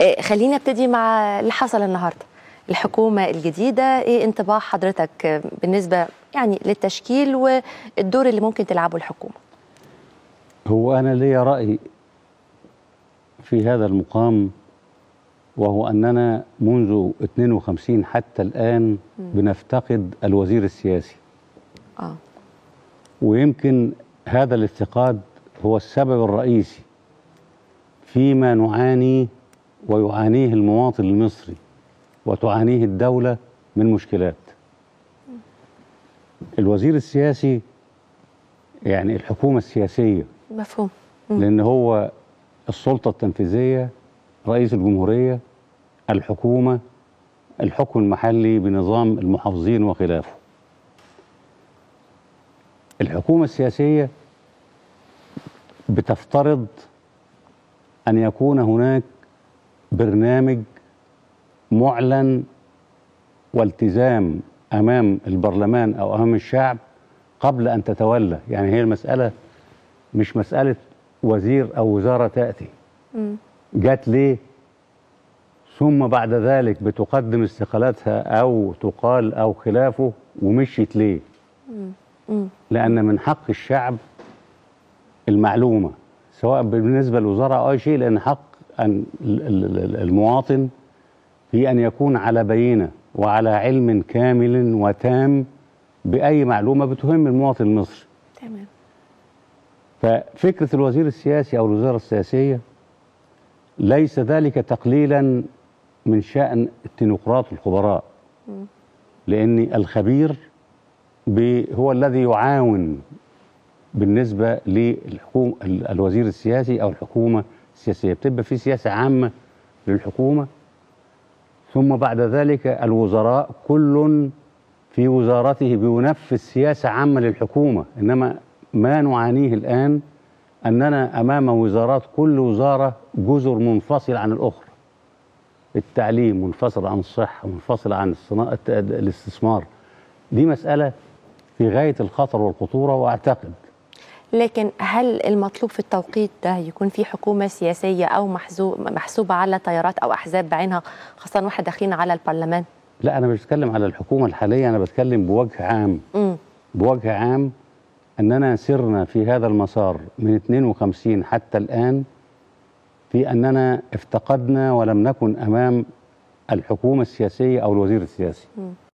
آه، خلينا أبتدي مع اللي حصل النهارده. الحكومة الجديدة إيه انطباع حضرتك بالنسبة يعني للتشكيل والدور اللي ممكن تلعبه الحكومة؟ هو أنا لي رأي في هذا المقام وهو أننا منذ 52 حتى الآن بنفتقد الوزير السياسي. آه. ويمكن هذا الافتقاد هو السبب الرئيسي فيما نعاني ويعانيه المواطن المصري وتعانيه الدولة من مشكلات. الوزير السياسي يعني الحكومة السياسية مفهوم. لأن هو السلطة التنفيذية رئيس الجمهورية الحكومة الحكم المحلي بنظام المحافظين وخلافه. الحكومة السياسية بتفترض أن يكون هناك برنامج معلن والتزام أمام البرلمان أو أمام الشعب قبل أن تتولى. يعني هي المسألة مش مسألة وزير أو وزارة تأتي. مم. جات ليه؟ ثم بعد ذلك بتقدم استقالاتها أو تقال أو خلافه ومشيت ليه. لأن من حق الشعب المعلومة سواء بالنسبة للوزارة أو أي شيء لأن حق أن ال- ال- ال- المواطن في أن يكون على بينة وعلى علم كامل وتام بأي معلومة بتهم المواطن المصري. تمام. ففكرة الوزير السياسي أو الوزارة السياسية ليس ذلك تقليلا من شأن التكنوقراط الخبراء لأن الخبير هو الذي يعاون بالنسبة للحكومة الوزير السياسي أو الحكومة السياسية بتبقى في سياسة عامة للحكومة. ثم بعد ذلك الوزراء كل في وزارته بينفذ سياسة عامة للحكومة. إنما ما نعانيه الآن أننا أمام وزارات كل وزارة جزر منفصل عن الأخرى. التعليم منفصل عن الصحة منفصل عن الاستثمار. دي مسألة في غاية الخطر والخطورة وأعتقد لكن هل المطلوب في التوقيت ده يكون في حكومة سياسية أو محزو- محسوبة على تيارات أو أحزاب بعينها خاصة وإحنا داخلين على البرلمان؟ لا أنا مش بتكلم على الحكومة الحالية أنا بتكلم بوجه عام. مم. بوجه عام أننا سرنا في هذا المسار من 52 حتى الآن في أننا افتقدنا ولم نكن أمام الحكومة السياسية أو الوزير السياسي.